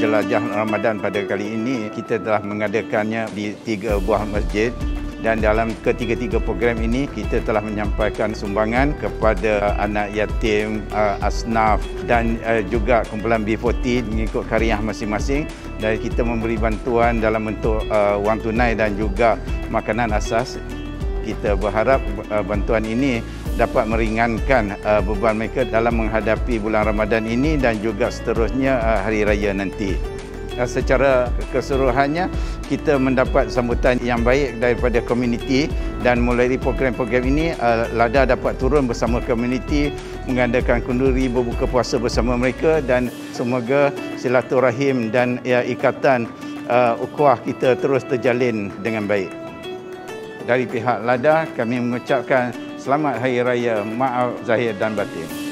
jelajah Ramadan pada kali ini kita telah mengadakannya di tiga buah masjid dan dalam ketiga-tiga program ini kita telah menyampaikan sumbangan kepada anak yatim, uh, asnaf dan uh, juga kumpulan B40 mengikut karya masing-masing dan kita memberi bantuan dalam bentuk uh, wang tunai dan juga makanan asas. Kita berharap bantuan ini dapat meringankan uh, beban mereka dalam menghadapi bulan Ramadan ini dan juga seterusnya uh, hari raya nanti. Uh, secara keseluruhannya kita mendapat sambutan yang baik daripada komuniti dan melalui program-program ini uh, LADA dapat turun bersama komuniti mengadakan kunduri berbuka puasa bersama mereka dan semoga silaturahim dan ya, ikatan uh, ukhuwah kita terus terjalin dengan baik. Dari pihak LADA kami mengucapkan Selamat Hari Raya Maaf Zahir dan Batin.